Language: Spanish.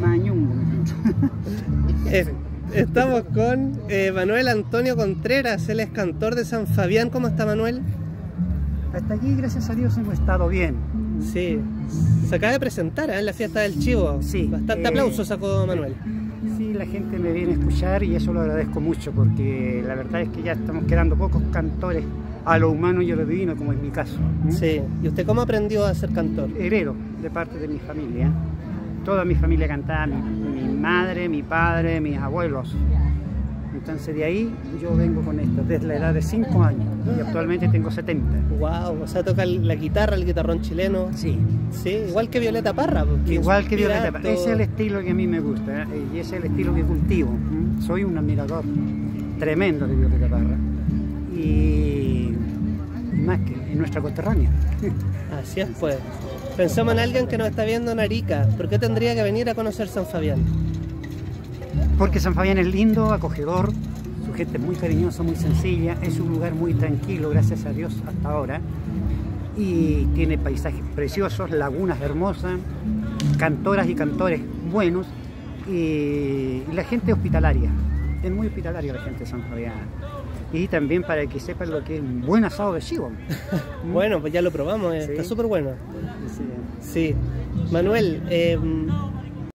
Mañungo. Es- Estamos con eh, Manuel Antonio Contreras, él es cantor de San Fabián. ¿Cómo está Manuel? Hasta aquí, gracias a Dios, hemos estado bien. Sí, se acaba de presentar ¿eh? en la fiesta del Chivo. Sí, Bastante eh, aplauso sacó Manuel. Sí, la gente me viene a escuchar y eso lo agradezco mucho porque la verdad es que ya estamos quedando pocos cantores a lo humano y a lo divino, como es mi caso. ¿Mm? Sí. ¿Y usted cómo aprendió a ser cantor? Heredo de parte de mi familia. Toda mi familia cantaba, mi, mi madre, mi padre, mis abuelos. Entonces de ahí yo vengo con esto, desde la edad de 5 años y actualmente tengo 70. Wow, o sea, toca la guitarra, el guitarrón chileno. Sí, Sí, igual que Violeta Parra. porque igual que Violeta. harto. Ese es el estilo que a mí me gusta ¿eh? y ese es el estilo que cultivo. Soy un admirador tremendo de Violeta Parra y, más que en nuestra coterránea. Así es, pues. Pensamos en alguien que nos está viendo en Arica. ¿Por qué tendría que venir a conocer San Fabián? Porque San Fabián es lindo, acogedor, su gente es muy cariñosa, muy sencilla, es un lugar muy tranquilo, gracias a Dios hasta ahora, y tiene paisajes preciosos, lagunas hermosas, cantoras y cantores buenos, y la gente hospitalaria, es muy hospitalaria la gente de San Fabián. Y también para que sepan lo que es un buen asado de chivo. Bueno, pues ya lo probamos, eh, Sí. está súper bueno. Sí. Sí. Manuel, eh,